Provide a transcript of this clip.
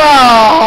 No!